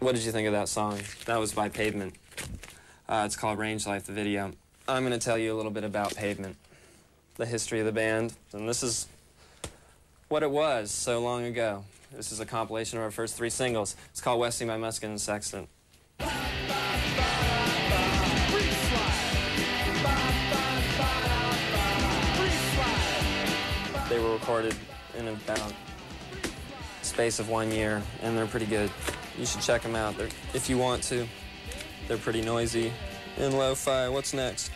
What did you think of that song? That was by Pavement. Uh, it's called Range Life, the video. I'm going to tell you a little bit about Pavement, the history of the band, and this is what it was so long ago. This is a compilation of our first three singles. It's called Westing by Musket and Sextant. They were recorded in about space of one year, and they're pretty good. You should check them out. They're, if you want to. They're pretty noisy and lo-fi. What's next?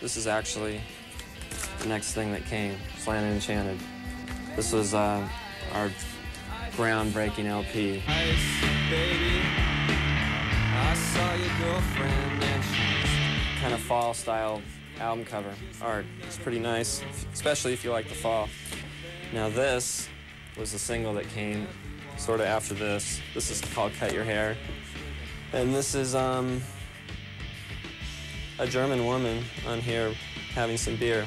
This is actually the next thing that came, Slanted Enchanted. This was uh, our groundbreaking LP. Ice, baby, I saw your girlfriend. Kind of fall style album cover art. It's pretty nice, especially if you like the fall. Now this was the single that came sort of after this. This is called Cut Your Hair. And this is um, a German woman on here having some beer.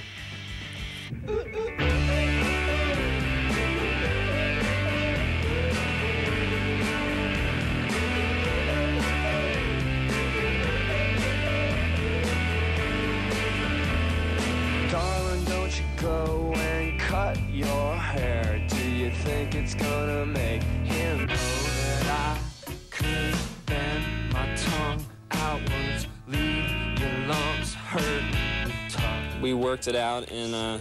Go and cut your hair. Do you think it's gonna make hurt? We worked it out in uh,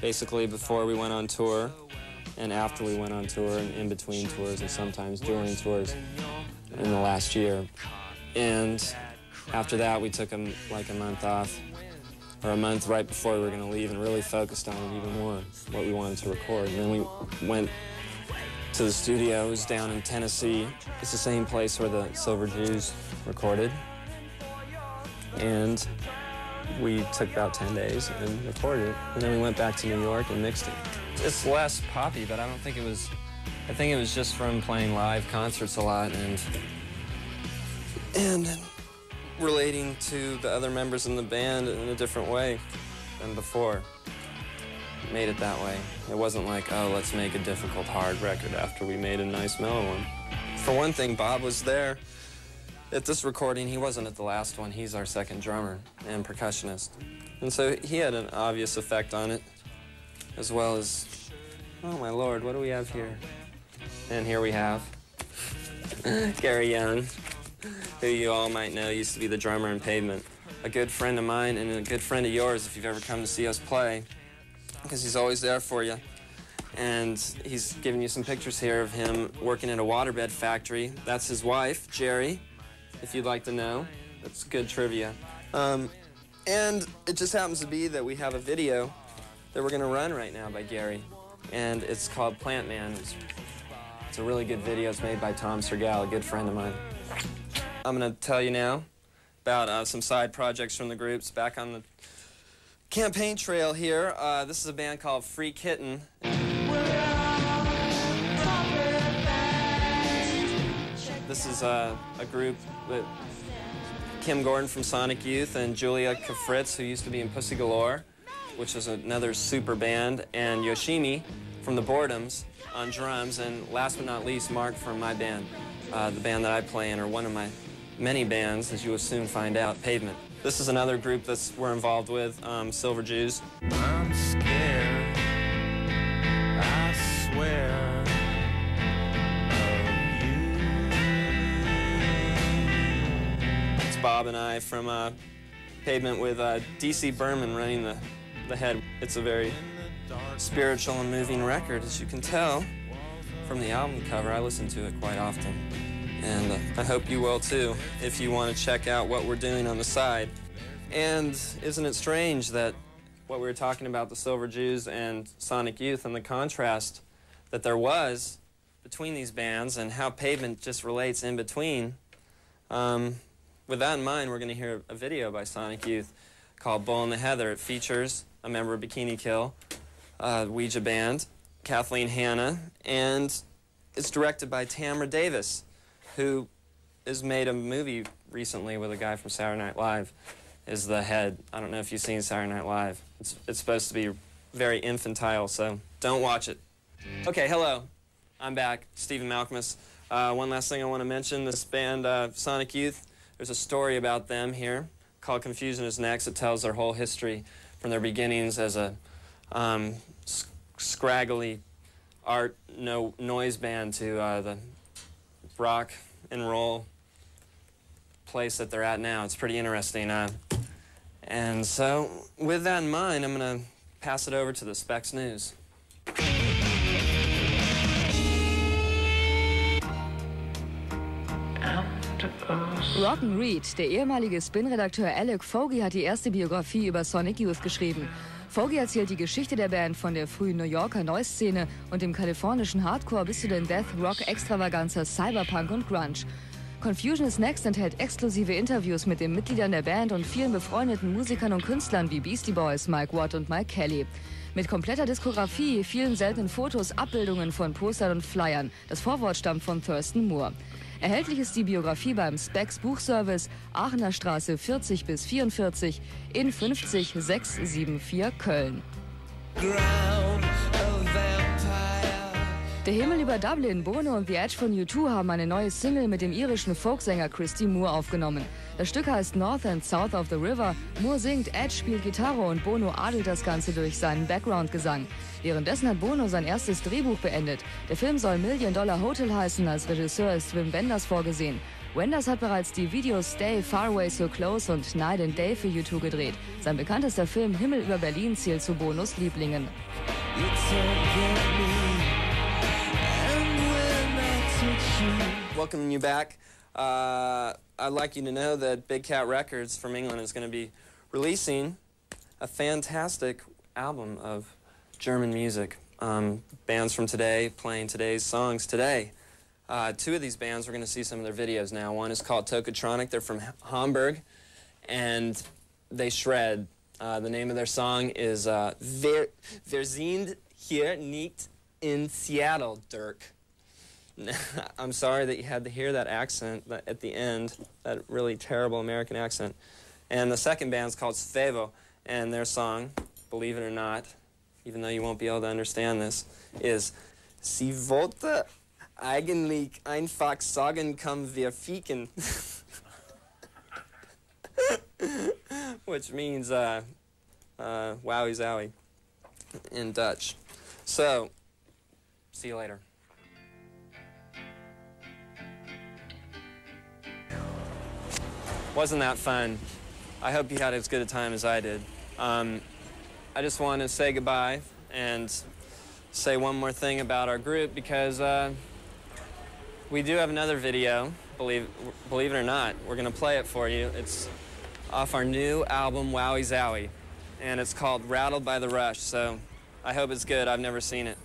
basically before we went on tour and after we went on tour and in between tours and sometimes during tours in the last year. And after that, we took a, like a month off or a month right before we were going to leave and really focused on it even more, what we wanted to record. And then we went to the studios down in Tennessee. It's the same place where the Silver Jews recorded. And we took about 10 days and recorded it. And then we went back to New York and mixed it. It's less poppy, but I don't think it was, I think it was just from playing live concerts a lot and, and relating to the other members in the band in a different way than before. Made it that way. It wasn't like, oh, let's make a difficult, hard record after we made a nice mellow one. For one thing, Bob was there at this recording. He wasn't at the last one. He's our second drummer and percussionist. And so he had an obvious effect on it, as well as, oh my lord, what do we have here? And here we have Gary Young who you all might know used to be the drummer in Pavement. A good friend of mine and a good friend of yours if you've ever come to see us play, because he's always there for you. And he's giving you some pictures here of him working at a waterbed factory. That's his wife, Jerry, if you'd like to know. That's good trivia. Um, and it just happens to be that we have a video that we're going to run right now by Gary. And it's called Plant Man. It's, it's a really good video. It's made by Tom Sergal, a good friend of mine. I'm going to tell you now about uh, some side projects from the groups back on the campaign trail here. Uh, this is a band called Free Kitten. This is uh, a group with Kim Gordon from Sonic Youth and Julia Cafritz, who used to be in Pussy Galore, which is another super band, and Yoshimi from the Boredoms on drums, and last but not least, Mark from my band, uh, the band that I play in, or one of my many bands, as you will soon find out, Pavement. This is another group that we're involved with, um, Silver Jews. I'm scared, I swear. Bob and I from uh, Pavement with uh, DC Berman running the, the head. It's a very spiritual and moving record, as you can tell from the album cover. I listen to it quite often. And uh, I hope you will too, if you want to check out what we're doing on the side. And isn't it strange that what we were talking about, the Silver Jews and Sonic Youth, and the contrast that there was between these bands and how Pavement just relates in between. Um, with that in mind, we're going to hear a video by Sonic Youth called Bull in the Heather. It features a member of Bikini Kill, uh, Ouija Band, Kathleen Hanna, and it's directed by Tamra Davis, who has made a movie recently with a guy from Saturday Night Live, is the head. I don't know if you've seen Saturday Night Live. It's, it's supposed to be very infantile, so don't watch it. Okay, hello. I'm back, Stephen Malkmus. Uh, one last thing I want to mention, this band, uh, Sonic Youth, there's a story about them here called Confusion is Next. It tells their whole history from their beginnings as a um, scraggly art no noise band to uh, the rock and roll place that they're at now. It's pretty interesting. Uh, and so, with that in mind, I'm going to pass it over to the Spex News. Rotten Reed, der ehemalige Spin-Redakteur Alec Fogy, hat die erste Biografie über Sonic Youth geschrieben. Fogy erzählt die Geschichte der Band von der frühen New Yorker Noise-Szene und dem kalifornischen Hardcore bis zu den Death Rock Extravaganza Cyberpunk und Grunge. Confusion is Next enthält exklusive Interviews mit den Mitgliedern der Band und vielen befreundeten Musikern und Künstlern wie Beastie Boys, Mike Watt und Mike Kelly. Mit kompletter Diskografie, vielen seltenen Fotos, Abbildungen von Postern und Flyern. Das Vorwort stammt von Thurston Moore. Erhältlich ist die Biografie beim Specs Buchservice Aachener Straße 40 bis 44 in 50674 Köln. Der Himmel über Dublin, Bono und The Edge von U2 haben eine neue Single mit dem irischen Folksänger Christy Moore aufgenommen. Das Stück heißt North and South of the River. Moore singt, Edge spielt Gitarre und Bono adelt das Ganze durch seinen Background-Gesang. Währenddessen hat Bono sein erstes Drehbuch beendet. Der Film soll Million Dollar Hotel heißen, als Regisseur ist Wim Wenders vorgesehen. Wenders hat bereits die Videos Stay, Far Away So Close und Night and Day für U2 gedreht. Sein bekanntester Film Himmel über Berlin zählt zu Bonos Lieblingen. Welcome you back. Uh, I'd like you to know that Big Cat Records from England is going to be releasing a fantastic album of German music. Um, bands from today playing today's songs today. Uh, two of these bands, we're going to see some of their videos now. One is called Tocotronic. They're from Hamburg, and they shred. Uh, the name of their song is uh, Wir, Wir sind hier nicht in Seattle, Dirk. I'm sorry that you had to hear that accent at the end, that really terrible American accent. And the second band's called Svevo, and their song, believe it or not, even though you won't be able to understand this, is Sie wollte eigentlich einfach sagen, komm wir ficken. Which means, uh, uh, wowie zowie in Dutch. So, see you later. Wasn't that fun? I hope you had as good a time as I did. Um, I just want to say goodbye and say one more thing about our group because uh, we do have another video, believe, believe it or not. We're going to play it for you. It's off our new album, Wowee Zowee, and it's called Rattled by the Rush, so I hope it's good. I've never seen it.